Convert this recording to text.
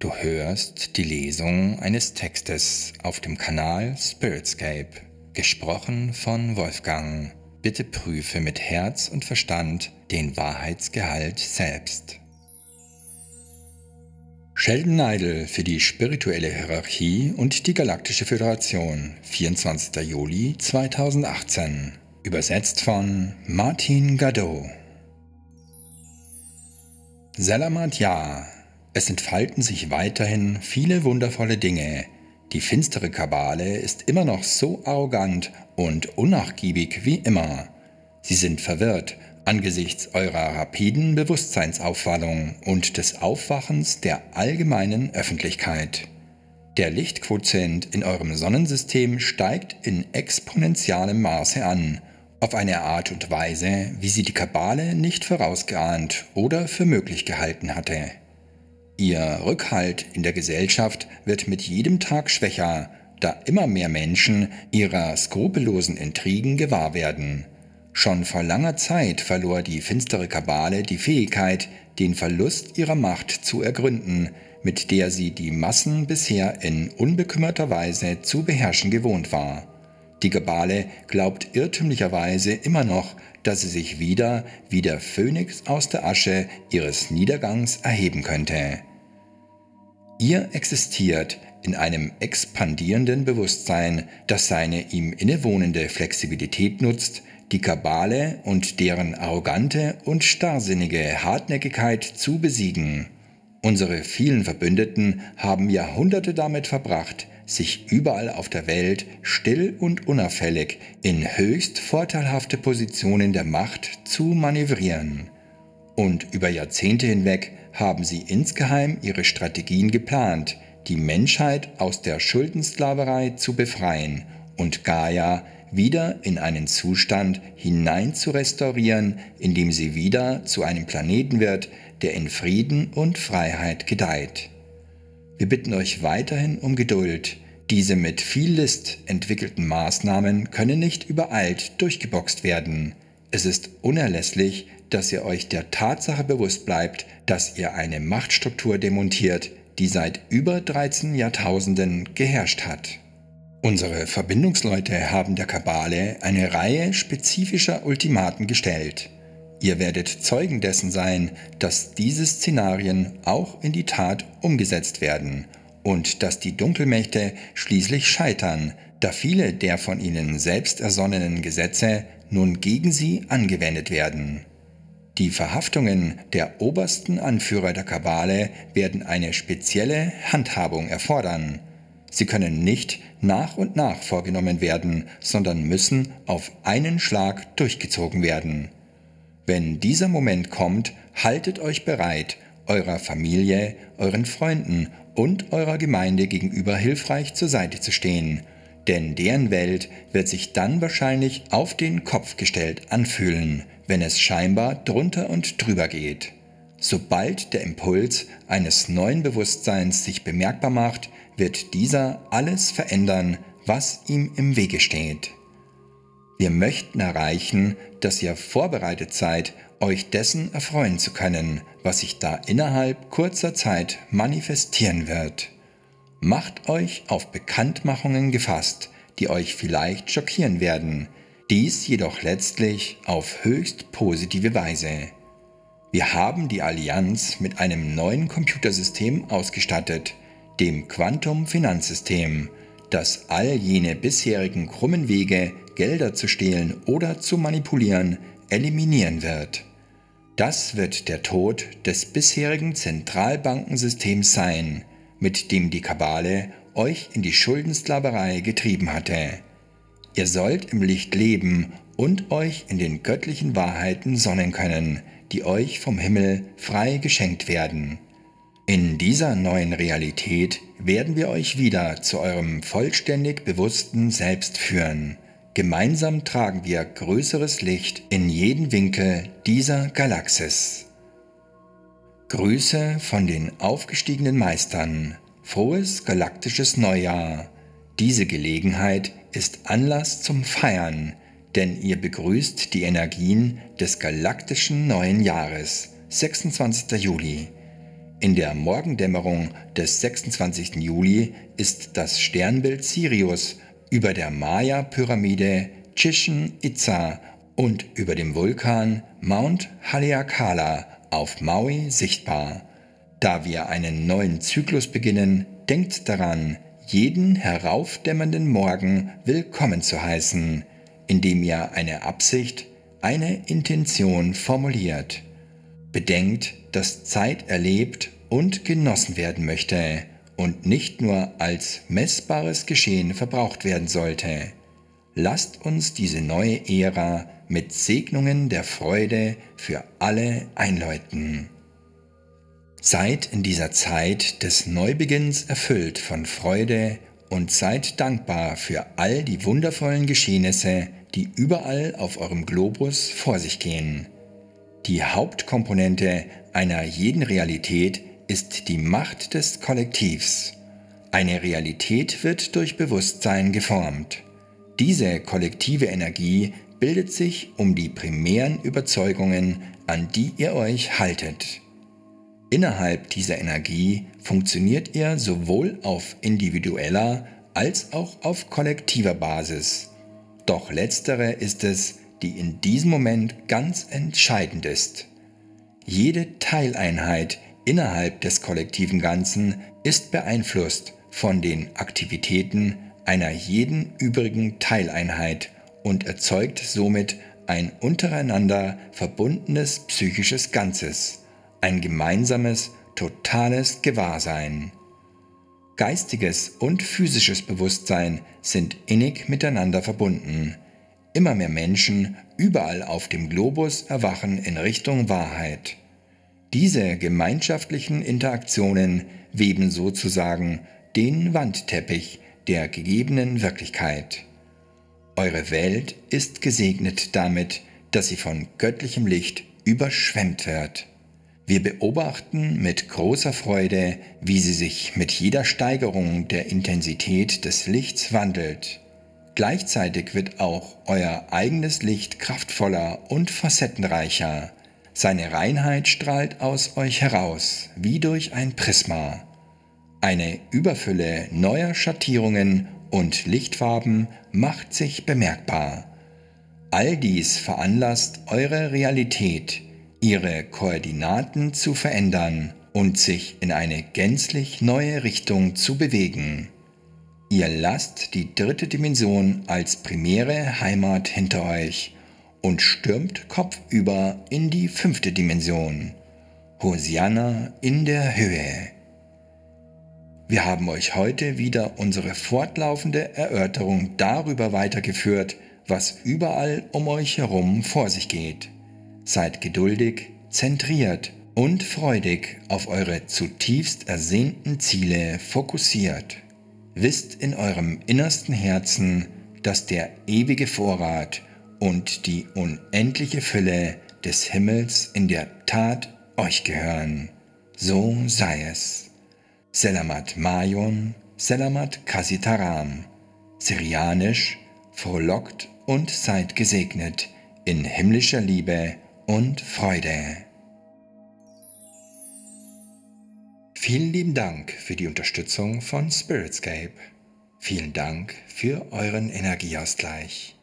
Du hörst die Lesung eines Textes auf dem Kanal Spiritscape, gesprochen von Wolfgang. Bitte prüfe mit Herz und Verstand den Wahrheitsgehalt selbst. Sheldon Neidl für die spirituelle Hierarchie und die Galaktische Föderation, 24. Juli 2018. Übersetzt von Martin Gadot. Salamat Ja es entfalten sich weiterhin viele wundervolle Dinge. Die finstere Kabale ist immer noch so arrogant und unnachgiebig wie immer. Sie sind verwirrt angesichts eurer rapiden Bewusstseinsaufwallung und des Aufwachens der allgemeinen Öffentlichkeit. Der Lichtquotient in eurem Sonnensystem steigt in exponentiellem Maße an, auf eine Art und Weise, wie sie die Kabale nicht vorausgeahnt oder für möglich gehalten hatte. Ihr Rückhalt in der Gesellschaft wird mit jedem Tag schwächer, da immer mehr Menschen ihrer skrupellosen Intrigen gewahr werden. Schon vor langer Zeit verlor die finstere Kabale die Fähigkeit, den Verlust ihrer Macht zu ergründen, mit der sie die Massen bisher in unbekümmerter Weise zu beherrschen gewohnt war. Die Kabale glaubt irrtümlicherweise immer noch, dass sie sich wieder wie der Phönix aus der Asche ihres Niedergangs erheben könnte. Ihr existiert in einem expandierenden Bewusstsein, das seine ihm innewohnende Flexibilität nutzt, die Kabale und deren arrogante und starrsinnige Hartnäckigkeit zu besiegen. Unsere vielen Verbündeten haben Jahrhunderte damit verbracht, sich überall auf der Welt still und unauffällig in höchst vorteilhafte Positionen der Macht zu manövrieren. Und über Jahrzehnte hinweg haben sie insgeheim ihre Strategien geplant, die Menschheit aus der Schuldensklaverei zu befreien und Gaia wieder in einen Zustand hinein zu restaurieren, in dem sie wieder zu einem Planeten wird, der in Frieden und Freiheit gedeiht. Wir bitten euch weiterhin um Geduld. Diese mit viel List entwickelten Maßnahmen können nicht übereilt durchgeboxt werden. Es ist unerlässlich, dass ihr euch der Tatsache bewusst bleibt, dass ihr eine Machtstruktur demontiert, die seit über 13 Jahrtausenden geherrscht hat. Unsere Verbindungsleute haben der Kabale eine Reihe spezifischer Ultimaten gestellt. Ihr werdet Zeugen dessen sein, dass diese Szenarien auch in die Tat umgesetzt werden und dass die Dunkelmächte schließlich scheitern, da viele der von ihnen selbst ersonnenen Gesetze nun gegen sie angewendet werden. Die Verhaftungen der obersten Anführer der Kabale werden eine spezielle Handhabung erfordern. Sie können nicht nach und nach vorgenommen werden, sondern müssen auf einen Schlag durchgezogen werden. Wenn dieser Moment kommt, haltet euch bereit, eurer Familie, euren Freunden und eurer Gemeinde gegenüber hilfreich zur Seite zu stehen, denn deren Welt wird sich dann wahrscheinlich auf den Kopf gestellt anfühlen, wenn es scheinbar drunter und drüber geht. Sobald der Impuls eines neuen Bewusstseins sich bemerkbar macht, wird dieser alles verändern, was ihm im Wege steht. Wir möchten erreichen, dass ihr vorbereitet seid, euch dessen erfreuen zu können, was sich da innerhalb kurzer Zeit manifestieren wird. Macht euch auf Bekanntmachungen gefasst, die euch vielleicht schockieren werden, dies jedoch letztlich auf höchst positive Weise. Wir haben die Allianz mit einem neuen Computersystem ausgestattet, dem Quantum Finanzsystem, das all jene bisherigen krummen Wege, Gelder zu stehlen oder zu manipulieren, eliminieren wird. Das wird der Tod des bisherigen Zentralbankensystems sein, mit dem die Kabale euch in die Schuldensklaverei getrieben hatte. Ihr sollt im Licht leben und euch in den göttlichen Wahrheiten sonnen können, die euch vom Himmel frei geschenkt werden. In dieser neuen Realität werden wir euch wieder zu eurem vollständig bewussten Selbst führen. Gemeinsam tragen wir größeres Licht in jeden Winkel dieser Galaxis. Grüße von den aufgestiegenen Meistern. Frohes galaktisches Neujahr. Diese Gelegenheit ist Anlass zum Feiern, denn ihr begrüßt die Energien des galaktischen neuen Jahres, 26. Juli. In der Morgendämmerung des 26. Juli ist das Sternbild Sirius über der Maya-Pyramide Chichen Itza und über dem Vulkan Mount Haleakala auf Maui sichtbar. Da wir einen neuen Zyklus beginnen, denkt daran, jeden heraufdämmernden Morgen willkommen zu heißen, indem ihr eine Absicht, eine Intention formuliert. Bedenkt, dass Zeit erlebt und genossen werden möchte und nicht nur als messbares Geschehen verbraucht werden sollte. Lasst uns diese neue Ära mit Segnungen der Freude für alle einläuten. Seid in dieser Zeit des Neubeginns erfüllt von Freude und seid dankbar für all die wundervollen Geschehnisse, die überall auf eurem Globus vor sich gehen. Die Hauptkomponente einer jeden Realität ist die Macht des Kollektivs. Eine Realität wird durch Bewusstsein geformt. Diese kollektive Energie bildet sich um die primären Überzeugungen, an die ihr euch haltet. Innerhalb dieser Energie funktioniert ihr sowohl auf individueller als auch auf kollektiver Basis. Doch letztere ist es, die in diesem Moment ganz entscheidend ist. Jede Teileinheit innerhalb des kollektiven Ganzen ist beeinflusst von den Aktivitäten einer jeden übrigen Teileinheit und erzeugt somit ein untereinander verbundenes psychisches Ganzes, ein gemeinsames, totales Gewahrsein. Geistiges und physisches Bewusstsein sind innig miteinander verbunden. Immer mehr Menschen überall auf dem Globus erwachen in Richtung Wahrheit. Diese gemeinschaftlichen Interaktionen weben sozusagen den Wandteppich der gegebenen Wirklichkeit. Eure Welt ist gesegnet damit, dass sie von göttlichem Licht überschwemmt wird. Wir beobachten mit großer Freude, wie sie sich mit jeder Steigerung der Intensität des Lichts wandelt. Gleichzeitig wird auch euer eigenes Licht kraftvoller und facettenreicher. Seine Reinheit strahlt aus euch heraus, wie durch ein Prisma. Eine Überfülle neuer Schattierungen und Lichtfarben macht sich bemerkbar. All dies veranlasst eure Realität, ihre Koordinaten zu verändern und sich in eine gänzlich neue Richtung zu bewegen. Ihr lasst die dritte Dimension als primäre Heimat hinter euch und stürmt kopfüber in die fünfte Dimension. Hosianna in der Höhe. Wir haben euch heute wieder unsere fortlaufende Erörterung darüber weitergeführt, was überall um euch herum vor sich geht. Seid geduldig, zentriert und freudig auf eure zutiefst ersehnten Ziele fokussiert. Wisst in eurem innersten Herzen, dass der ewige Vorrat und die unendliche Fülle des Himmels in der Tat euch gehören. So sei es. Selamat Mayon, Selamat Kasitaram, Syrianisch, frohlockt und seid gesegnet in himmlischer Liebe und Freude. Vielen lieben Dank für die Unterstützung von Spiritscape. Vielen Dank für euren Energieausgleich.